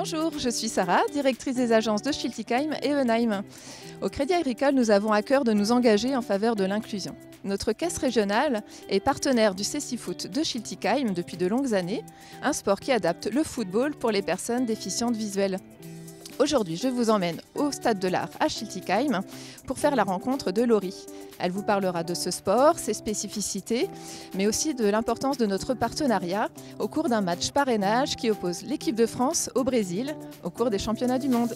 Bonjour, je suis Sarah, directrice des agences de Schiltigheim et Eunheim. Au Crédit Agricole, nous avons à cœur de nous engager en faveur de l'inclusion. Notre caisse régionale est partenaire du Foot de Schiltigheim depuis de longues années, un sport qui adapte le football pour les personnes déficientes visuelles. Aujourd'hui, je vous emmène au Stade de l'Art à Schiltigheim pour faire la rencontre de Laurie. Elle vous parlera de ce sport, ses spécificités, mais aussi de l'importance de notre partenariat au cours d'un match parrainage qui oppose l'équipe de France au Brésil au cours des championnats du monde.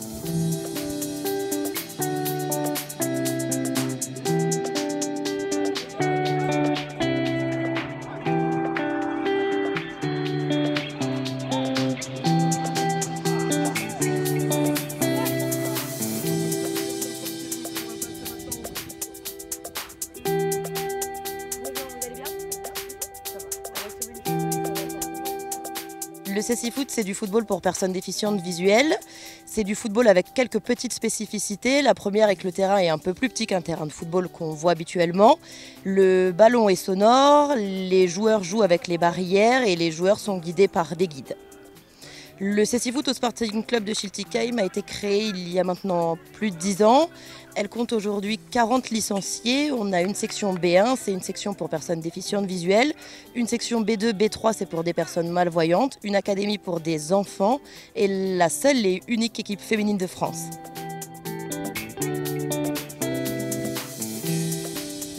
Le Foot, c'est du football pour personnes déficientes visuelles. C'est du football avec quelques petites spécificités. La première est que le terrain est un peu plus petit qu'un terrain de football qu'on voit habituellement. Le ballon est sonore, les joueurs jouent avec les barrières et les joueurs sont guidés par des guides. Le Foot au Sporting Club de Schiltigheim a été créé il y a maintenant plus de 10 ans. Elle compte aujourd'hui 40 licenciés. On a une section B1, c'est une section pour personnes déficientes visuelles. Une section B2, B3, c'est pour des personnes malvoyantes. Une académie pour des enfants. Et la seule et unique équipe féminine de France.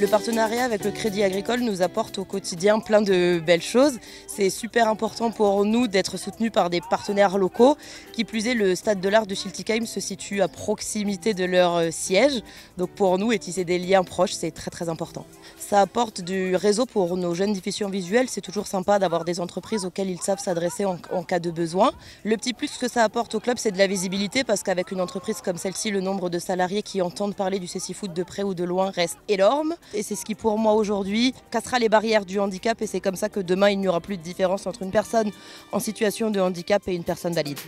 Le partenariat avec le Crédit Agricole nous apporte au quotidien plein de belles choses. C'est super important pour nous d'être soutenus par des partenaires locaux. Qui plus est, le stade de l'art de Schiltigheim se situe à proximité de leur euh, siège. Donc pour nous, et des liens proches, c'est très très important. Ça apporte du réseau pour nos jeunes diffusions visuelles. C'est toujours sympa d'avoir des entreprises auxquelles ils savent s'adresser en, cas de besoin. Le petit plus que ça apporte au club, c'est de la visibilité parce qu'avec une entreprise comme celle-ci, le nombre de salariés qui entendent parler du Foot de près ou de loin reste énorme. Et c'est ce qui, pour moi, aujourd'hui, cassera les barrières du handicap. Et c'est comme ça que demain, il n'y aura plus de différence entre une personne en situation de handicap et une personne valide.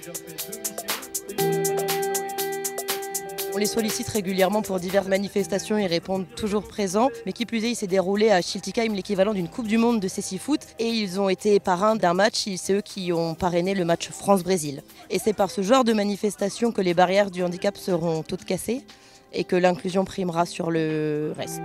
On les sollicite régulièrement pour diverses manifestations, ils répondent toujours présents. Mais qui plus est, il s'est déroulé à Schiltigheim l'équivalent d'une Coupe du Monde de Foot et ils ont été parrains d'un match. C'est eux qui ont parrainé le match France-Brésil. Et c'est par ce genre de manifestation que les barrières du handicap seront toutes cassées et que l'inclusion primera sur le reste.